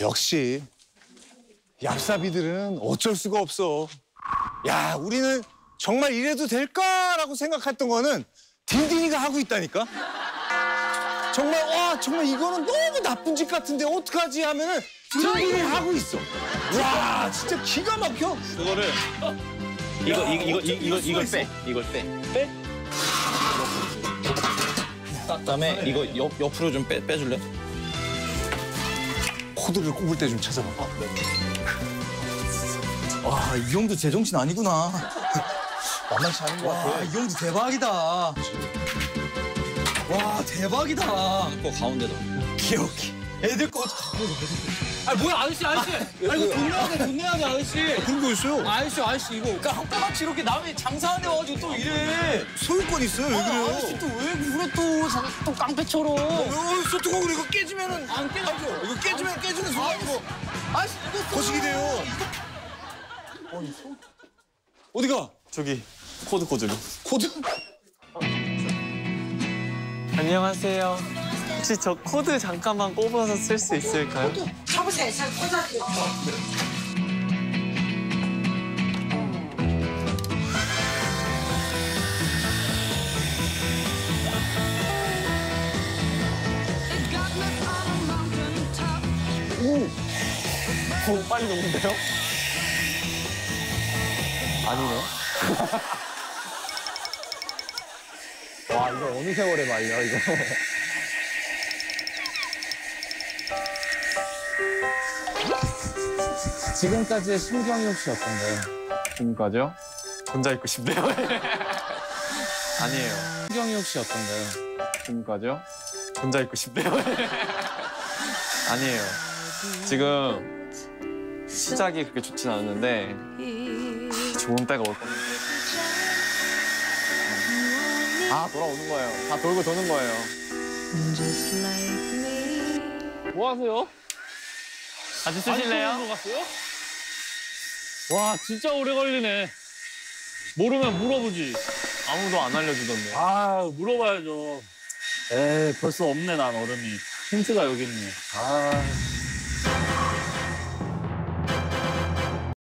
역시 얍삽이들은 어쩔 수가 없어. 야, 우리는 정말 이래도 될까라고 생각했던 거는 딘딘이가 하고 있다니까. 정말 와 정말 이거는 너무 나쁜 짓 같은데 어떡하지 하면은 딘딘이 하고 있어. 와 진짜 기가 막혀. 그거를 이거 이거 이거 이거 수가 이걸 있어? 빼 이걸 빼 빼. 그다음에 이거 옆 옆으로 좀 빼 빼줄래? 코드를 꼽을 때 좀 찾아봐. 와, 이 형도 제정신 아니구나. 만만치 않은 것 와, 이 형도 대박이다. 와, 대박이다. 그 가운데다. 기억이. 애들 거아 뭐야 아저씨 아저씨 아 이거 돈 내야 돼 돈 내야 돼 아저씨 그런 거 있어요. 아저씨 아저씨 이거 그러니까 한가같이 이렇게 남이 장사하는데 와가지고 또 이래. 소유권 있어요. 왜 그래요? 아저씨 또왜 그래 또, 또 깡패처럼. 어, 솥뚜껑으로 이거 깨지면은 안 깨져 이거 깨지면 깨지는 순간 이거 아저씨 이거 거시기 돼요. 어디가? 저기 코드 꽂으려. 코드? 안녕하세요. 혹시 저 코드 잠깐만 꼽아서 쓸 수 있을까요? 잡으세요. 잘 꽂아주세요. 오, 빨리 녹는데요? 아니네. 와, 이거 어느 세월에 말려, 이거. 지금까지의 심경이 혹시 어떤가요? 지금까지요? 혼자 있고 싶네요. 아니에요. 심경이 혹시 어떤가요? 지금까지요? 혼자 있고 싶네요. 아니에요. 지금 시작이 그렇게 좋진 않았는데 좋은 때가 올 겁니다. 아 돌아오는 거예요. 다 돌고 도는 거예요. 뭐 하세요? 같이 쓰실래요? 갔어요? 와 진짜 오래 걸리네. 모르면 물어보지. 아무도 안 알려주던데. 아 물어봐야죠. 에이 벌써 없네 난 얼음이. 힌트가 여기 있네. 아